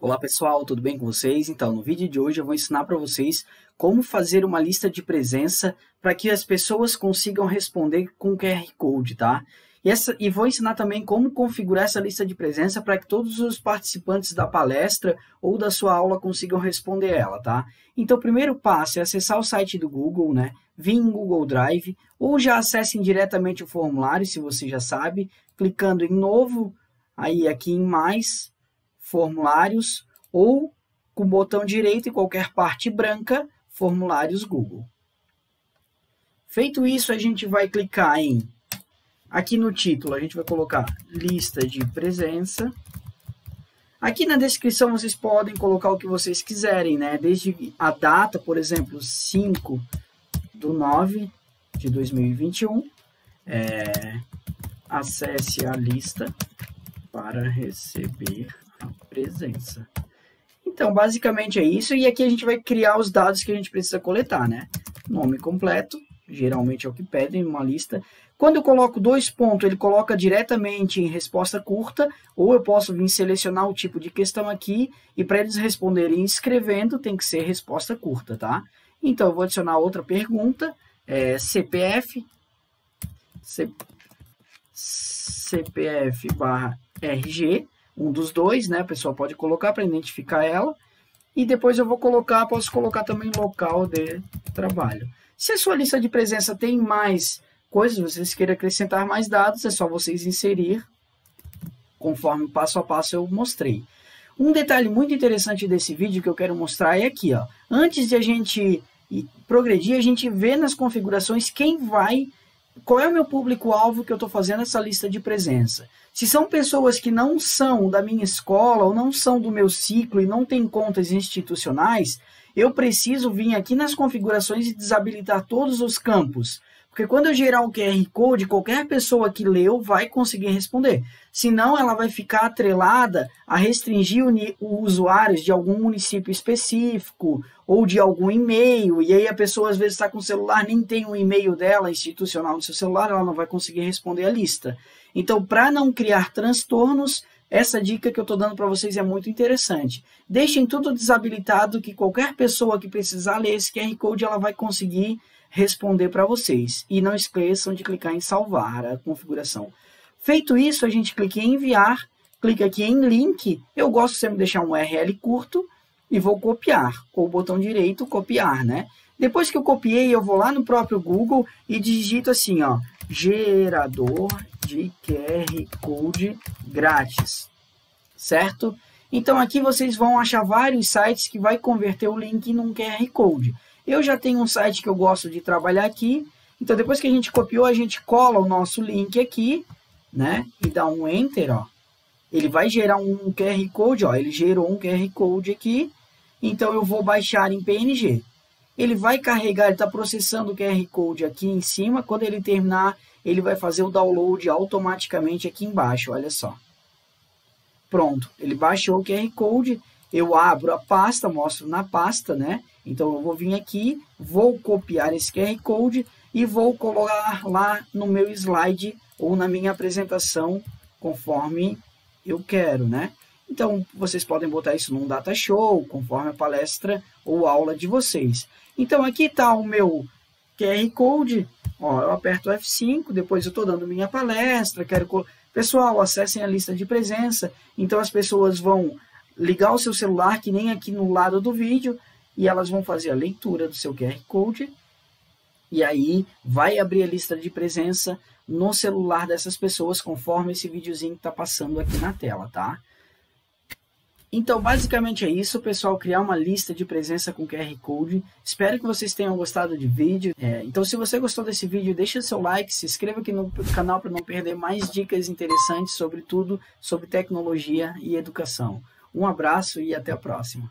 Olá pessoal, tudo bem com vocês? Então, no vídeo de hoje eu vou ensinar para vocês como fazer uma lista de presença para que as pessoas consigam responder com QR Code, tá? E, essa, e vou ensinar também como configurar essa lista de presença para que todos os participantes da palestra ou da sua aula consigam responder ela, tá? Então, o primeiro passo é acessar o site do Google, né? Vir em Google Drive, ou já acessem diretamente o formulário, se você já sabe, clicando em Novo, aí aqui em Mais, formulários ou com o botão direito em qualquer parte branca, formulários Google. Feito isso, a gente vai clicar em aqui no título, a gente vai colocar lista de presença. Aqui na descrição vocês podem colocar o que vocês quiserem, né? Desde a data, por exemplo, 5 do 9 de 2021. É, acesse a lista para receber presença. Então, basicamente é isso. E aqui a gente vai criar os dados que a gente precisa coletar, né? Nome completo, geralmente é o que pedem uma lista. Quando eu coloco dois pontos, ele coloca diretamente em resposta curta, ou eu posso vir selecionar o tipo de questão aqui, e para eles responderem escrevendo, tem que ser resposta curta, tá? Então, eu vou adicionar outra pergunta, é, CPF, C, CPF barra RG, um dos dois, né? A pessoa pode colocar para identificar ela. E depois eu vou colocar, posso colocar também local de trabalho. Se a sua lista de presença tem mais coisas, vocês queiram acrescentar mais dados, é só vocês inserir conforme passo a passo eu mostrei. Um detalhe muito interessante desse vídeo que eu quero mostrar é aqui, ó. Antes de a gente progredir, a gente vê nas configurações quem vai qual é o meu público-alvo que eu estou fazendo essa lista de presença? Se são pessoas que não são da minha escola ou não são do meu ciclo e não têm contas institucionais, eu preciso vir aqui nas configurações e desabilitar todos os campos. Porque quando eu gerar o QR Code, qualquer pessoa que leu vai conseguir responder. Senão, ela vai ficar atrelada a restringir os usuários de algum município específico ou de algum e-mail. E aí a pessoa, às vezes, está com o celular, nem tem o um e-mail dela institucional no seu celular, ela não vai conseguir responder a lista. Então, para não criar transtornos, essa dica que eu estou dando para vocês é muito interessante. Deixem tudo desabilitado que qualquer pessoa que precisar ler esse QR Code, ela vai conseguir responder para vocês. E não esqueçam de clicar em salvar a configuração. Feito isso, a gente clica em enviar, clica aqui em link. Eu gosto sempre de deixar um URL curto e vou copiar, com o botão direito copiar, né? Depois que eu copiei, eu vou lá no próprio Google e digito assim, ó, gerador de QR Code grátis, certo? Então aqui vocês vão achar vários sites que vai converter o link num QR Code. Eu já tenho um site que eu gosto de trabalhar aqui. Então, depois que a gente copiou, a gente cola o nosso link aqui, né? E dá um Enter, ó. Ele vai gerar um QR Code, ó. Ele gerou um QR Code aqui. Então, eu vou baixar em PNG. Ele vai carregar, ele está processando o QR Code aqui em cima. Quando ele terminar, ele vai fazer o download automaticamente aqui embaixo, olha só. Pronto, ele baixou o QR Code eu abro a pasta, mostro na pasta, né? Então eu vou vir aqui, vou copiar esse QR Code e vou colocar lá no meu slide ou na minha apresentação conforme eu quero, né? Então vocês podem botar isso num data show, conforme a palestra ou aula de vocês. Então aqui está o meu QR Code, ó, eu aperto F5, depois eu estou dando minha palestra, quero... Pessoal, acessem a lista de presença, então as pessoas vão ligar o seu celular, que nem aqui no lado do vídeo, e elas vão fazer a leitura do seu QR Code, e aí vai abrir a lista de presença no celular dessas pessoas, conforme esse videozinho que está passando aqui na tela, tá? Então, basicamente é isso, pessoal, criar uma lista de presença com QR Code. Espero que vocês tenham gostado do vídeo. É, então, se você gostou desse vídeo, deixa seu like, se inscreva aqui no canal para não perder mais dicas interessantes sobre tudo, sobre tecnologia e educação. Um abraço e até a próxima.